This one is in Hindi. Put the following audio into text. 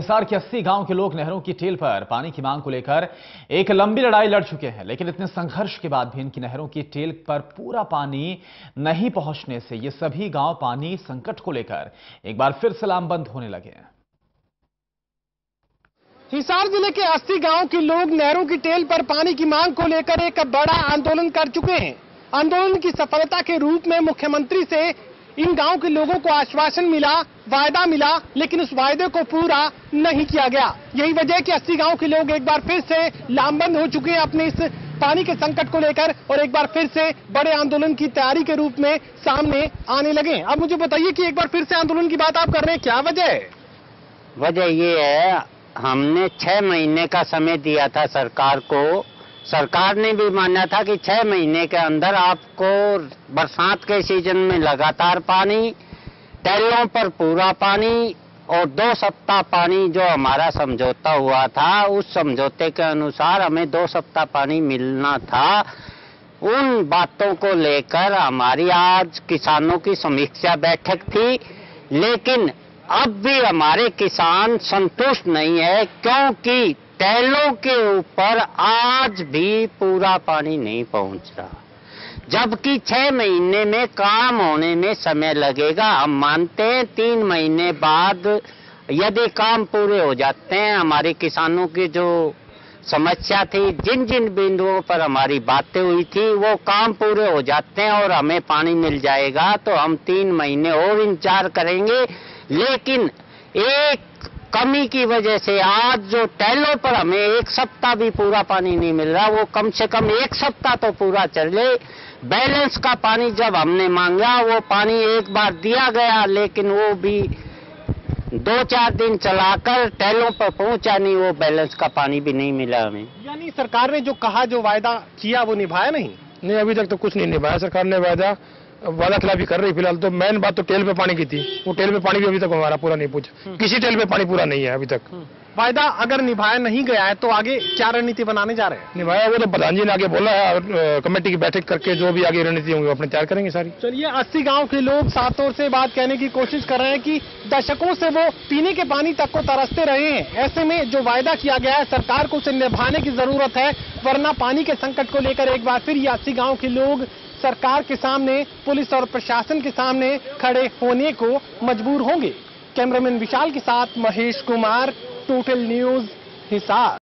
हिसार के 80 गाँव के लोग नहरों की टेल पर पानी की मांग को लेकर एक लंबी लड़ाई लड़ चुके हैं, लेकिन इतने संघर्ष के बाद भी इनकी नहरों की टेल पर पूरा पानी नहीं पहुँचने से ये सभी गाँव पानी संकट को लेकर एक बार फिर से लामबंद होने लगे हैं। हिसार ज़िले के 80 गाँव के लोग नहरों की टेल पर पानी की मांग को लेकर एक बड़ा आंदोलन कर चुके हैं। आंदोलन की सफलता के रूप में मुख्यमंत्री से इन गाँव के लोगों को आश्वासन मिला, वायदा मिला, लेकिन उस वायदे को पूरा नहीं किया गया। यही वजह है कि 80 गाँव के लोग एक बार फिर से लामबंद हो चुके हैं अपने इस पानी के संकट को लेकर और एक बार फिर से बड़े आंदोलन की तैयारी के रूप में सामने आने लगे। अब मुझे बताइए कि एक बार फिर से आंदोलन की बात आप कर रहे हैं, क्या वजह? है वजह ये है, हमने छह महीने का समय दिया था सरकार को सरकार ने भी माना था कि छह महीने के अंदर आपको बरसात के सीज़न में लगातार पानी टैलों पर पूरा पानी और दो सप्ताह पानी जो हमारा समझौता हुआ था, उस समझौते के अनुसार हमें दो सप्ताह पानी मिलना था। उन बातों को लेकर हमारी आज किसानों की समीक्षा बैठक थी, लेकिन अब भी हमारे किसान संतुष्ट नहीं है, क्योंकि टैलों के ऊपर आज भी पूरा पानी नहीं पहुँच रहा जबकि छह महीने में काम होने में समय लगेगा। हम मानते हैं तीन महीने बाद यदि काम पूरे हो जाते हैं, हमारे किसानों की जो समस्या थी जिन जिन बिंदुओं पर हमारी बातें हुई थी, वो काम पूरे हो जाते हैं और हमें पानी मिल जाएगा तो हम तीन महीने और इंतज़ार करेंगे। लेकिन एक कमी की वजह से आज जो टैलों पर हमें एक सप्ताह भी पूरा पानी नहीं मिल रहा वो कम से कम एक सप्ताह तो पूरा चले बैलेंस का पानी जब हमने मांगा वो पानी एक बार दिया गया लेकिन वो भी दो चार दिन चलाकर टैलों पर पहुँचा नहीं वो बैलेंस का पानी भी नहीं मिला हमें। यानी सरकार ने जो कहा जो वायदा किया वो निभाया नहीं? नहीं अभी तक तो कुछ नहीं निभाया। सरकार ने वायदा वादा खिलाफी कर रही फ़िलहाल तो मेन बात तो टेल पे पानी की थी। वो टेल पे पानी भी अभी तक हमारा पूरा नहीं पूछा। किसी टेल पे पानी पूरा नहीं है अभी तक। वायदा अगर निभाया नहीं गया है तो आगे क्या रणनीति बनाने जा रहे हैं? निभाया वो तो प्रधान जी ने आगे बोला है कमेटी की बैठक करके जो भी आगे रणनीति होंगी वो अपने तैयार करेंगे सारी। चलिए 80 गाँव के लोग सात ओर से बात कहने की कोशिश कर रहे हैं कि दशकों से वो पीने के पानी तक को तरसते रहे हैं। ऐसे में जो वायदा किया गया है सरकार को उसे निभाने की ज़रूरत है वरना पानी के संकट को लेकर एक बार फिर ये अस्सी गाँव के लोग सरकार के सामने, पुलिस और प्रशासन के सामने खड़े होने को मजबूर होंगे। कैमरामैन विशाल के साथ महेश कुमार, टोटल न्यूज़ हिसार।